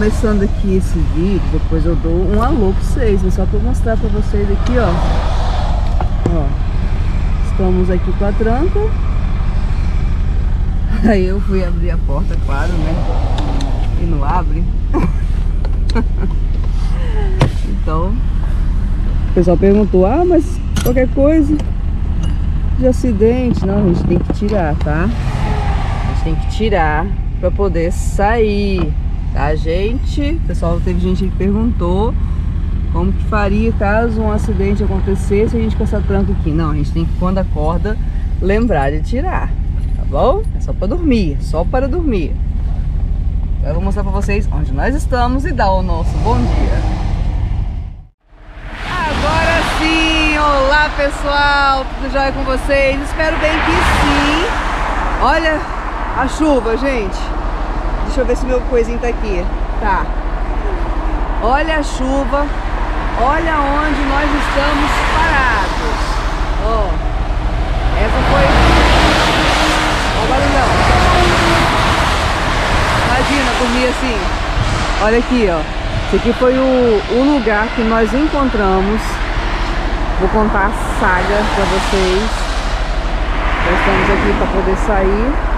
começando aqui esse vídeo, depois eu dou um alô pra vocês, é só pra mostrar pra vocês aqui, ó. Ó, estamos aqui com a tranca. Aí eu fui abrir a porta, claro, né? E não abre. então, o pessoal perguntou, ah, mas qualquer coisa de acidente, não, a gente tem que tirar, tá? A gente tem que tirar para poder sair, tá, gente? Pessoal, teve gente que perguntou como que faria caso um acidente acontecesse a gente com essa tranca aqui. Não, a gente tem que, quando acorda, lembrar de tirar, tá bom? É só para dormir, só para dormir. Eu vou mostrar para vocês onde nós estamos e dar o nosso bom dia. Agora sim! Olá, pessoal! Tudo jóia com vocês? Espero bem que sim! Olha a chuva, gente! Deixa eu ver se meu coisinho tá aqui. Tá. Olha a chuva. Olha onde nós estamos parados. Ó. Essa foi... Ó o barulhão. Imagina dormir assim. Olha aqui, ó. Esse aqui foi o, o lugar que nós encontramos. Vou contar a saga pra vocês. Nós estamos aqui para poder sair.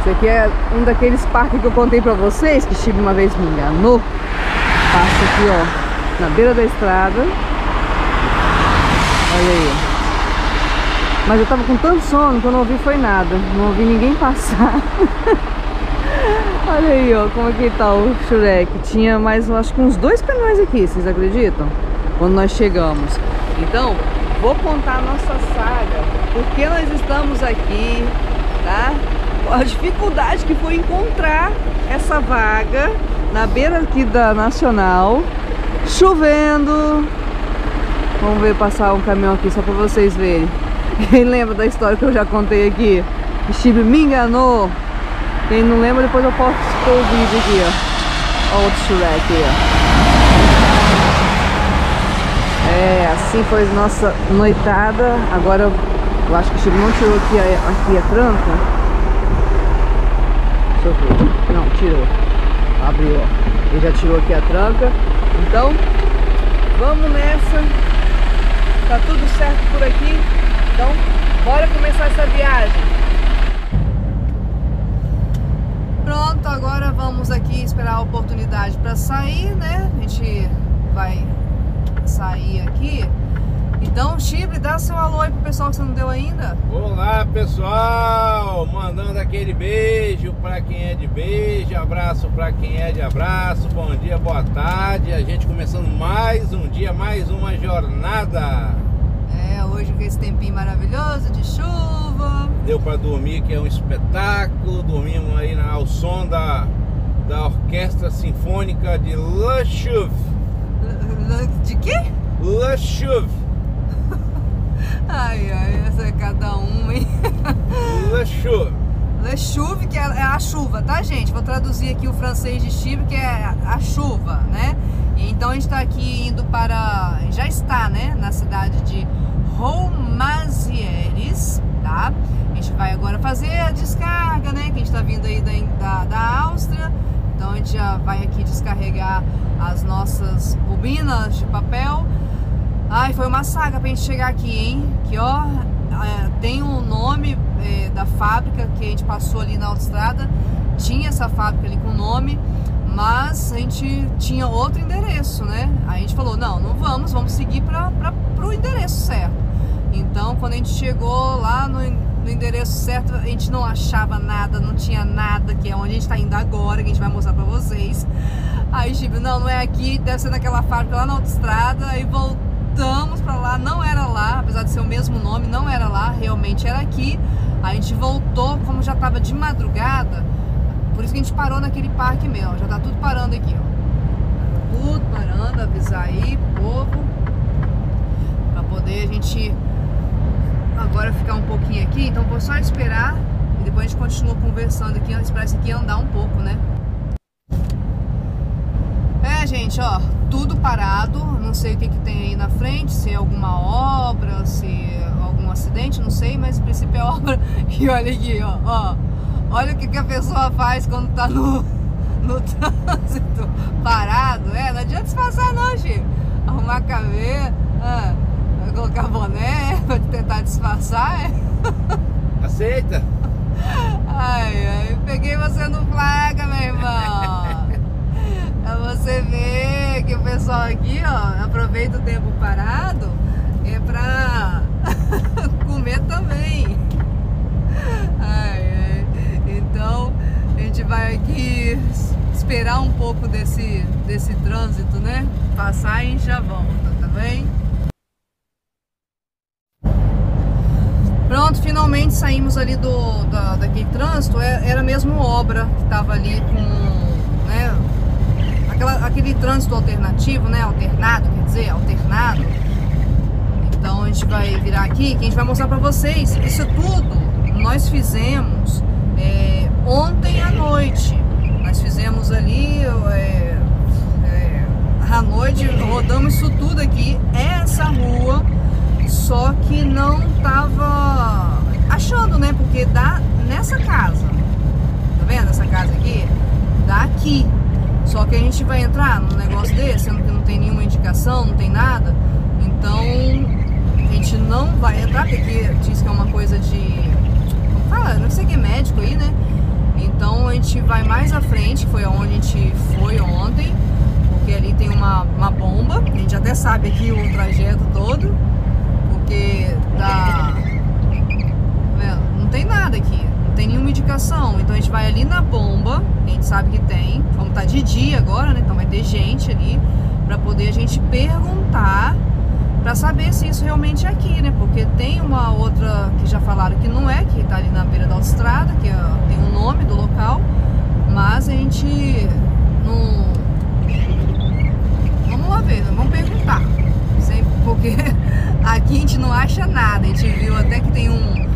Esse aqui é um daqueles parques que eu contei pra vocês, que Chibi uma vez me enganou. Passa aqui, ó, na beira da estrada. Olha aí. Mas eu tava com tanto sono que eu não ouvi foi nada. Não ouvi ninguém passar. Olha aí, ó, como é que tá o Shurek. Tinha mais, acho que uns dois caminhões aqui, vocês acreditam? Quando nós chegamos. Então, vou contar a nossa saga. Por que nós estamos aqui, tá? a dificuldade que foi encontrar essa vaga na beira aqui da Nacional, chovendo. Vamos ver passar um caminhão aqui só para vocês verem. Quem lembra da história que eu já contei aqui? O Chibi me enganou. Quem não lembra, depois eu posso pôr o vídeo aqui, ó. Olha o aqui, ó. É, assim foi nossa noitada. Agora eu acho que o não tirou aqui a, aqui a tranca. Não, tirou. Abriu, ó. Ele já tirou aqui a tranca. Então, vamos nessa. Tá tudo certo por aqui. Então, bora começar essa viagem. Pronto, agora vamos aqui esperar a oportunidade para sair, né? A gente vai sair aqui. Então, Chibre, dá seu alô aí pro pessoal que você não deu ainda. Olá, pessoal! Mandando aquele beijo para quem é de beijo, abraço para quem é de abraço, bom dia, boa tarde. A gente começando mais um dia, mais uma jornada. É, hoje com esse tempinho maravilhoso de chuva. Deu para dormir, que é um espetáculo. Dormimos aí ao som da, da Orquestra Sinfônica de La. De quê? La. Ai, ai, essa é cada uma, hein? Le chouve. Le chouve, que é, é a chuva, tá, gente? Vou traduzir aqui o francês de chive, que é a chuva, né? Então a gente tá aqui indo para... Já está, né? Na cidade de Romazieres, tá? A gente vai agora fazer a descarga, né? Que a gente tá vindo aí da, da, da Áustria. Então a gente já vai aqui descarregar as nossas bobinas de papel Ai, foi uma saga pra gente chegar aqui, hein? Que ó, é, tem um nome é, da fábrica que a gente passou ali na autoestrada. Tinha essa fábrica ali com nome, mas a gente tinha outro endereço, né? Aí a gente falou, não, não vamos, vamos seguir para o endereço certo. Então, quando a gente chegou lá no, no, endereço certo, a gente não achava nada, não tinha nada, que é onde a gente está indo agora, que a gente vai mostrar para vocês. Aí, tipo, não, não é aqui, deve ser naquela fábrica lá na autoestrada, aí voltou voltamos para lá, não era lá, apesar de ser o mesmo nome, não era lá, realmente era aqui. A gente voltou, como já estava de madrugada, por isso que a gente parou naquele parque mesmo, já tá tudo parando aqui, ó. Tudo parando, avisar aí, povo, para poder a gente agora ficar um pouquinho aqui. Então vou só esperar e depois a gente continua conversando aqui, esperar isso aqui andar um pouco, né? Gente, ó, tudo parado. Não sei o que, que tem aí na frente, se é alguma obra, se é algum acidente, não sei, mas o princípio é obra. E olha aqui, ó, ó. Olha o que, que a pessoa faz quando tá no, no trânsito parado. É, não adianta disfarçar não, Chico. Arrumar cabelo, ah, colocar boné pra tentar disfarçar. É. Aceita? Ai, ai, peguei você no placa, meu irmão. Pra você ver que o pessoal aqui, ó, aproveita o tempo parado é pra comer também. Ai, ai. Então, a gente vai aqui esperar um pouco desse, desse trânsito, né? Passar e já volta, tá bem? Pronto, finalmente saímos ali do, da, daquele trânsito. É, era mesmo obra que tava ali com, né? Aquela, aquele trânsito alternativo, né? Alternado, quer dizer, alternado. Então a gente vai virar aqui que a gente vai mostrar pra vocês. Isso tudo nós fizemos é, ontem à noite. Nós fizemos ali é, é, à noite, rodamos isso tudo aqui. Essa rua só que não tava achando, né? Porque dá nessa casa. Tá vendo essa casa aqui? Dá aqui. Só que a gente vai entrar num negócio desse, sendo que não tem nenhuma indicação, não tem nada. Então a gente não vai entrar, porque diz que é uma coisa de. Como fala? Não sei que é médico aí, né? Então a gente vai mais à frente, que foi onde a gente foi ontem, porque ali tem uma, uma bomba, a gente até sabe aqui o trajeto todo porque dá. Não tem nada aqui, tem nenhuma indicação. Então a gente vai ali na bomba, a gente sabe que tem. Estar tá de dia agora, né? Então vai ter gente ali para poder a gente perguntar para saber se isso realmente é aqui, né? Porque tem uma outra que já falaram que não é, que tá ali na beira da autostrada, que tem o um nome do local, mas a gente não. Vamos lá ver, né? vamos perguntar. Porque Aqui a gente não acha nada. A gente viu até que tem um,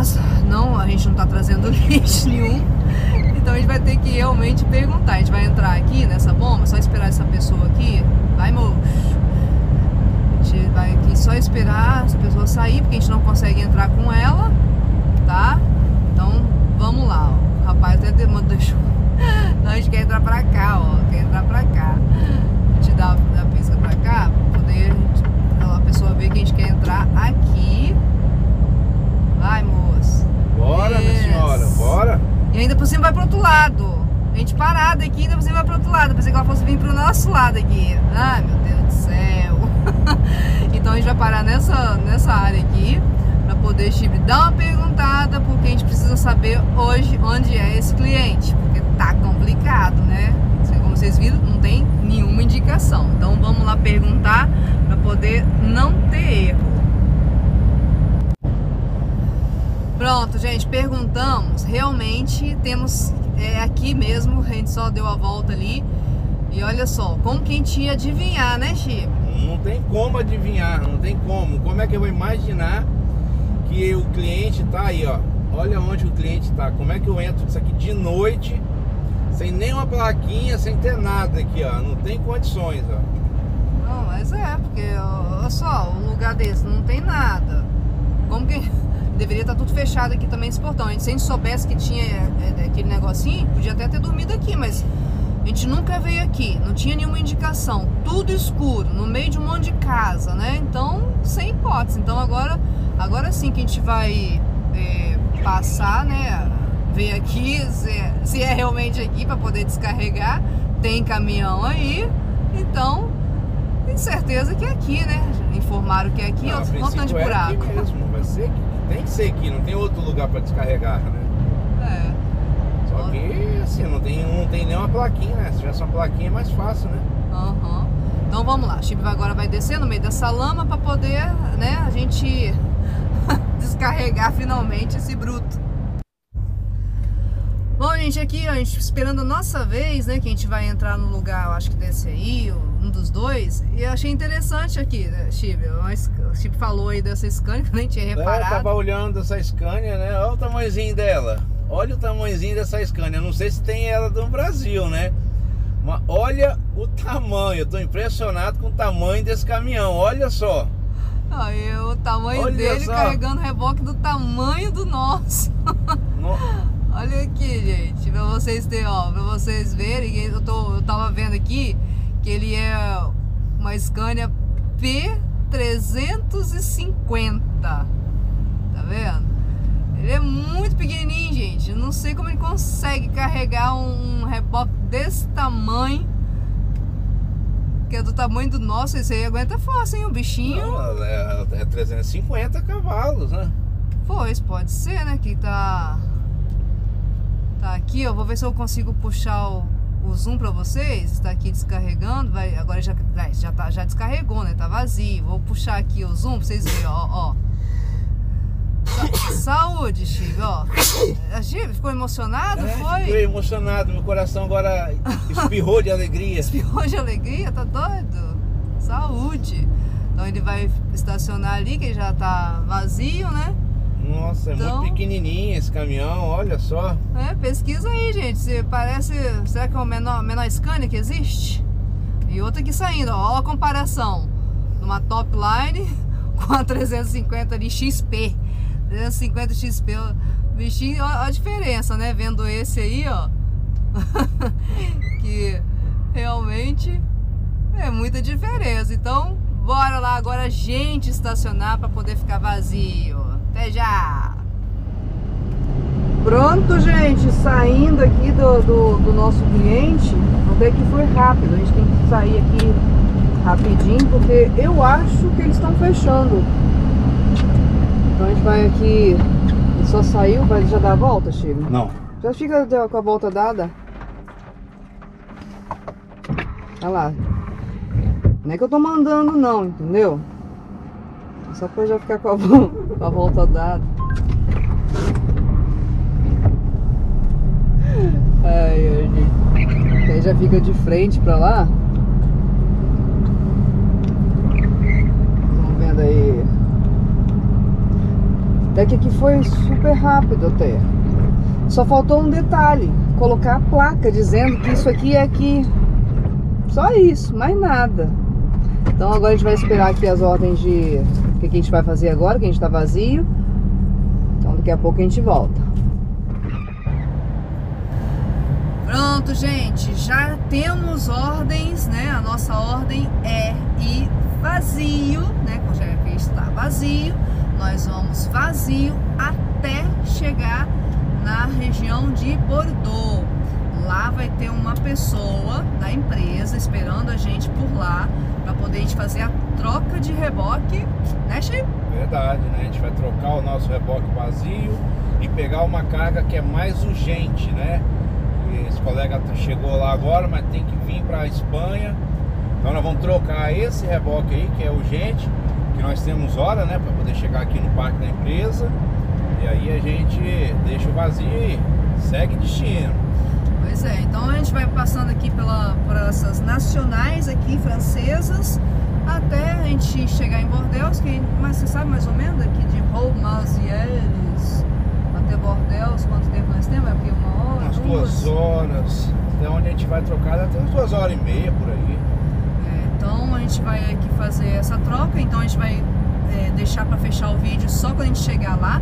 Mas não, a gente não tá trazendo lixo nenhum. Então a gente vai ter que realmente perguntar. A gente vai entrar aqui nessa bomba, só esperar essa pessoa aqui. Vai, moço. A gente vai aqui só esperar essa pessoa sair, porque a gente não consegue entrar com ela, tá? Então vamos lá. O rapaz até deixou não, a gente quer entrar pra cá, ó. Quer entrar pra cá. A gente dá, a pista pra cá pra poder a pessoa ver que a gente quer entrar aqui. Vai, moço. Bora, minha senhora, bora. E ainda por cima vai pro outro lado. A gente parada aqui, ainda por cima vai pro outro lado. Pensei que ela fosse vir pro nosso lado aqui. Ai, meu Deus do céu. então a gente vai parar nessa, nessa área aqui para poder Chip dar uma perguntada, porque a gente precisa saber hoje onde é esse cliente, porque tá complicado, né? Como vocês viram, não tem nenhuma indicação. Então vamos lá perguntar para poder não ter erro. Pronto, gente, perguntamos. Realmente temos é aqui mesmo, a gente só deu a volta ali. E olha só, como que a gente ia adivinhar, né, Chico? Não tem como adivinhar, não tem como. Como é que eu vou imaginar que o cliente tá aí, ó. Olha onde o cliente tá. Como é que eu entro isso aqui de noite, sem nenhuma plaquinha, sem ter nada aqui, ó. Não tem condições, ó. Não, mas é, porque olha só, um lugar desse não tem nada. Como que deveria estar tá tudo fechado aqui também esse portão. A gente, se a gente soubesse que tinha é, é, aquele negocinho, podia até ter dormido aqui, mas a gente nunca veio aqui, não tinha nenhuma indicação, tudo escuro, no meio de um monte de casa, né? Então, sem hipótese. Então agora Agora sim que a gente vai é, passar, né? Ver aqui se, se é realmente aqui para poder descarregar. Tem caminhão aí, então tem certeza que é aqui, né? Informaram que é aqui, não, outro tanto de é buraco. Aqui mesmo, vai ser tem que ser aqui, não tem outro lugar para descarregar, né? É. Só que assim, não tem, não tem nenhuma plaquinha, né? Se tivesse uma plaquinha é mais fácil, né? Aham. Uhum. Então vamos lá, o Chip agora vai descer no meio dessa lama para poder, né, a gente descarregar finalmente esse bruto. Gente, aqui a gente esperando a nossa vez, né? Que a gente vai entrar no lugar, eu acho que desse aí, um dos dois. E eu achei interessante aqui, né, Chive? O Chive falou aí dessa Scania que eu nem tinha reparado. É, eu tava olhando essa Scania, né? Olha o tamanhozinho dela. Olha o tamanhozinho dessa Scania. Não sei se tem ela no Brasil, né? Mas olha o tamanho. Eu tô impressionado com o tamanho desse caminhão. Olha só. Aí o tamanho Olha dele só. carregando reboque do tamanho do nosso. No- Olha aqui, gente, pra vocês terem, ó, pra vocês verem, eu, tô, eu tava vendo aqui que ele é uma Scania P350. Tá vendo? Ele é muito pequenininho, gente. Eu não sei como ele consegue carregar um, reboque desse tamanho. Que é do tamanho do nosso, esse aí aguenta fácil, hein? O bichinho. Não, é, é 350 cavalos, né? Pois, pode ser, né? Que tá. Tá aqui, ó. Vou ver se eu consigo puxar o, o zoom pra vocês. Está aqui descarregando. Vai, agora já, já, tá, já descarregou, né? Tá vazio. Vou puxar aqui o zoom pra vocês verem, ó. ó. Sa- Saúde, Chico, ó. A Chico ficou emocionado? É, foi? Fiquei emocionado, meu coração agora espirrou de alegria. Espirrou de alegria, tá doido? Saúde. Então ele vai estacionar ali, que já tá vazio, né? Nossa, é Então- muito pequenininho esse caminhão, olha só. É, pesquisa aí, gente. Se parece. Será que é o menor, menor Scania que existe? E outra aqui saindo, ó, ó a comparação. Numa top line com a 350 ali XP. 350 XP. ó, Bichinho, ó, a diferença, né? Vendo esse aí, ó. que realmente é muita diferença. Então, bora lá agora gente estacionar para poder ficar vazio. Já! Pronto, gente, saindo aqui do, do, do nosso cliente, até que foi rápido, a gente tem que sair aqui rapidinho, porque eu acho que eles estão fechando. Então a gente vai aqui, ele só saiu, vai já dar a volta, Chico? Não. Já fica com a volta dada. Olha lá. Não é que eu tô mandando não, entendeu? Só pra já ficar com a, com a volta dada. Ai, ai, gente. Aí já fica de frente pra lá. Vamos vendo aí. Até que aqui foi super rápido até. Só faltou um detalhe, colocar a placa dizendo que isso aqui é aqui. Só isso, mais nada. Então agora a gente vai esperar aqui as ordens de que a gente vai fazer agora, que a gente tá vazio. Então daqui a pouco a gente volta. Pronto, gente, já temos ordens, né? A nossa ordem é ir vazio, né? Já que está vazio, nós vamos vazio até chegar na região de Bordeaux. Lá vai ter uma pessoa da empresa esperando a gente por lá para poder a gente fazer a troca de reboque, né, Chico? Verdade, né? A gente vai trocar o nosso reboque vazio e pegar uma carga que é mais urgente, né? Esse colega tá- chegou lá agora, mas tem que vir para a Espanha. Então nós vamos trocar esse reboque aí, que é urgente, que nós temos hora, né? Para poder chegar aqui no parque da empresa. E aí a gente deixa o vazio e segue destino. Pois é, então a gente vai passando aqui pela, por essas nacionais aqui, francesas, até a gente chegar em Bordeaux, que, mas você sabe mais ou menos aqui de Roumazieres até Bordeaux, quanto tempo nós temos? É porque uma hora, Umas duas horas. Até onde a gente vai trocar, dá até umas duas horas e meia por aí. É, então a gente vai aqui fazer essa troca, então a gente vai é, deixar para fechar o vídeo só quando a gente chegar lá,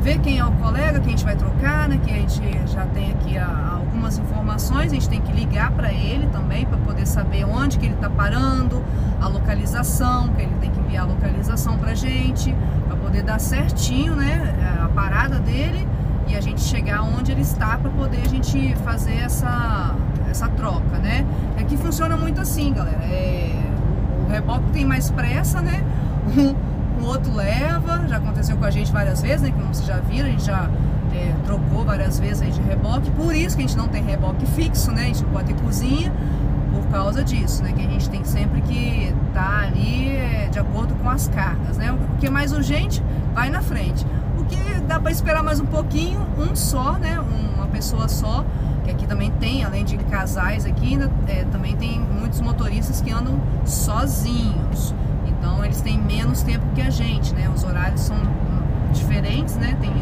ver quem é o colega que a gente vai trocar, né? Que a gente já tem aqui a- algumas informações, a gente tem que ligar para ele também para poder saber onde que ele está parando, a localização, que ele tem que enviar a localização pra gente, para poder dar certinho, né? A parada dele e a gente chegar onde ele está para poder a gente fazer essa, essa troca, né? Aqui funciona muito assim, galera. É, o reboque tem mais pressa, né? Um outro leva, já aconteceu com a gente várias vezes, né? Como vocês já viram, a gente já é, trocou várias vezes aí de reboque. Por isso que a gente não tem reboque fixo, né? A gente não pode ter cozinha por causa disso, né? Que a gente tem sempre que estar ali é, de acordo com as cargas, né? O que é mais urgente vai na frente. O que dá para esperar mais um pouquinho, um só, né? Um- uma pessoa só, que aqui também tem, além de casais aqui, ainda, é, também tem muitos motoristas que andam sozinhos. Então eles têm menos tempo que a gente, né? Os horários são diferentes, né? Tem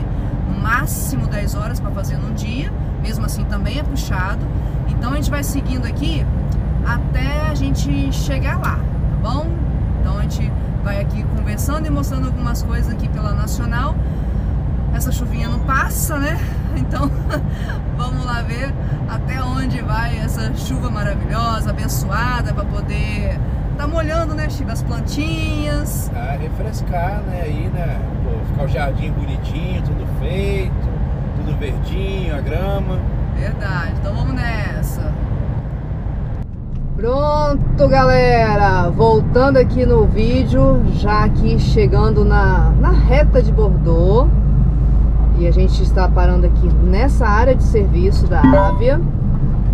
máximo 10 horas para fazer num dia, mesmo assim também é puxado. Então a gente vai seguindo aqui até a gente chegar lá, tá bom? Então a gente vai aqui conversando e mostrando algumas coisas aqui pela Nacional. Essa chuvinha não passa, né? Então vamos lá ver até onde vai essa chuva maravilhosa, abençoada, para poder tá molhando, né, Chico? As plantinhas. Ah, refrescar, né? Aí, né? Pô, ficar o jardim bonitinho, tudo feito, tudo verdinho, a grama. Verdade, então vamos nessa. Pronto, galera! Voltando aqui no vídeo, já aqui chegando na, na reta de Bordeaux. E a gente está parando aqui nessa área de serviço da Ávia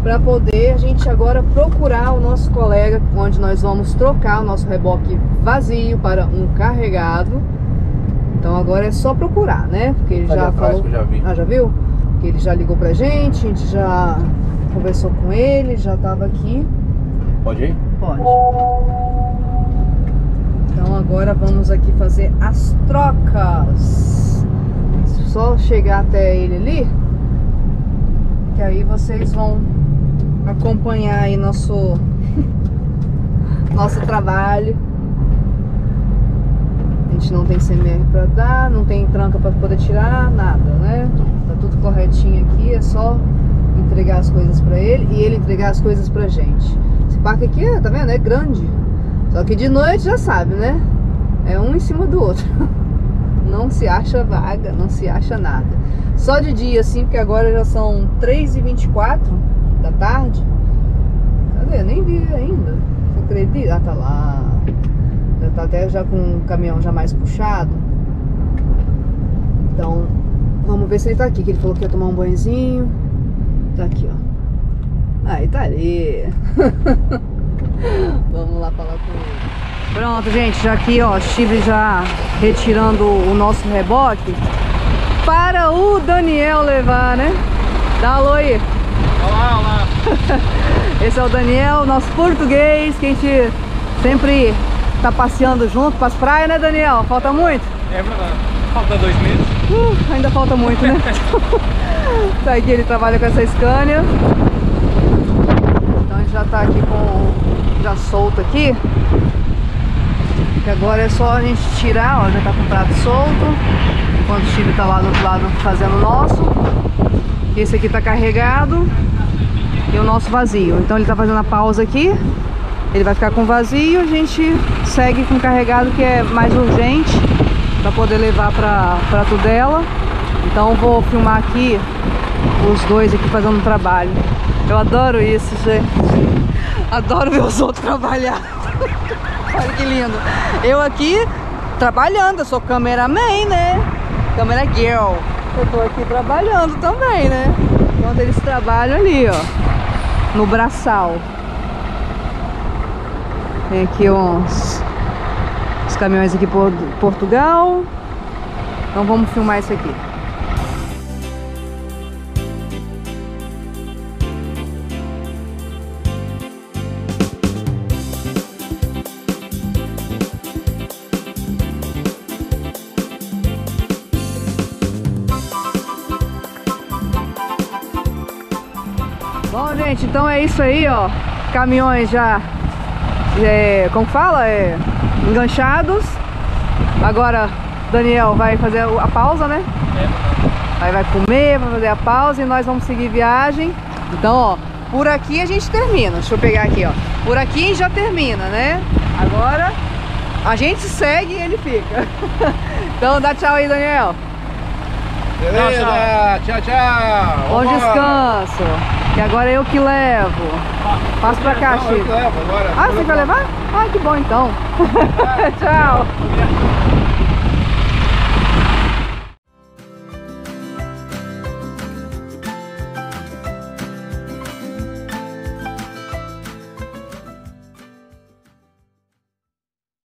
para poder a gente agora procurar o nosso colega, onde nós vamos trocar o nosso reboque vazio para um carregado. Então agora é só procurar, né? Porque ele já falou. já. Ah, já viu? Que ele já ligou pra gente, a gente já conversou com ele, já tava aqui. Pode ir? Pode. Então agora vamos aqui fazer as trocas. Só chegar até ele ali, que aí vocês vão acompanhar aí nosso nosso trabalho. A gente não tem CMR para dar, não tem tranca para poder tirar, nada, né? Tá tudo corretinho aqui, é só entregar as coisas para ele e ele entregar as coisas pra gente. Esse parque aqui, tá vendo? É grande. Só que de noite já sabe, né? É um em cima do outro. Não se acha vaga, não se acha nada. Só de dia, assim, porque agora já são 3h24 da tarde. Cadê? Nem vi ainda. Você acredita? Ah, tá lá. Já tá até já com o caminhão já mais puxado. Então, vamos ver se ele tá aqui. Que ele falou que ia tomar um banhozinho. Tá aqui, ó. Aí tá ali. vamos lá falar com ele. Pronto, gente, já aqui, ó, estive já retirando o nosso reboque para o Daniel levar, né? Dá alô aí. Olá, olá. Esse é o Daniel, nosso português, que a gente sempre tá passeando junto para as praias, né, Daniel? Falta muito? É verdade. Falta dois meses. Uh, ainda falta muito, né? tá aqui, ele trabalha com essa Scania. Então a gente já tá aqui com já solto aqui. Que agora é só a gente tirar, ó, já tá com o prato solto. Enquanto o Steve tá lá do outro lado fazendo o nosso. Esse aqui tá carregado e o nosso vazio. Então ele tá fazendo a pausa aqui. Ele vai ficar com vazio, a gente segue com carregado que é mais urgente para poder levar para Tudela. Então vou filmar aqui os dois aqui fazendo um trabalho. Eu adoro isso, gente. Adoro ver os outros trabalhar. Olha que lindo. Eu aqui trabalhando, eu sou cameraman, né? Câmera girl. Eu tô aqui trabalhando também, né? Enquanto eles trabalham ali, ó. No braçal. Tem aqui uns, uns caminhões aqui por Portugal. Então vamos filmar isso aqui. Gente, então é isso aí, ó. Caminhões já, é, como fala, é, enganchados. Agora, Daniel vai fazer a pausa, né? Aí vai comer, vai fazer a pausa e nós vamos seguir viagem. Então, ó, por aqui a gente termina. Deixa eu pegar aqui, ó. Por aqui já termina, né? Agora a gente segue e ele fica. então dá tchau aí, Daniel. Beleza, tchau, tchau. Bom Vambora. descanso. Que agora eu que levo. Passa pra cá, eu Chico. que levo agora. Ah, Eu você vai levar? Ah, que bom então. tchau.